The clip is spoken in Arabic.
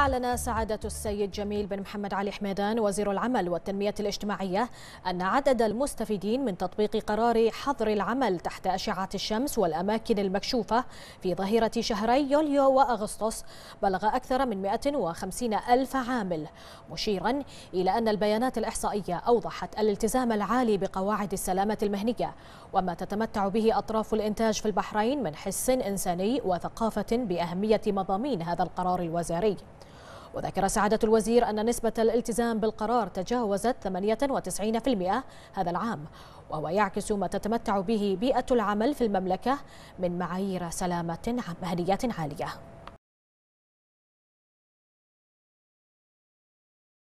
أعلن سعادة السيد جميل بن محمد علي حميدان وزير العمل والتنمية الاجتماعية أن عدد المستفيدين من تطبيق قرار حظر العمل تحت أشعة الشمس والأماكن المكشوفة في ظهيرة شهري يوليو وأغسطس بلغ أكثر من 150 ألف عامل. مشيرا إلى أن البيانات الإحصائية أوضحت الالتزام العالي بقواعد السلامة المهنية وما تتمتع به أطراف الإنتاج في البحرين من حس إنساني وثقافة بأهمية مضامين هذا القرار الوزاري. وذكر سعادة الوزير أن نسبة الالتزام بالقرار تجاوزت 98% هذا العام وهو يعكس ما تتمتع به بيئة العمل في المملكة من معايير سلامة مهنية عالية.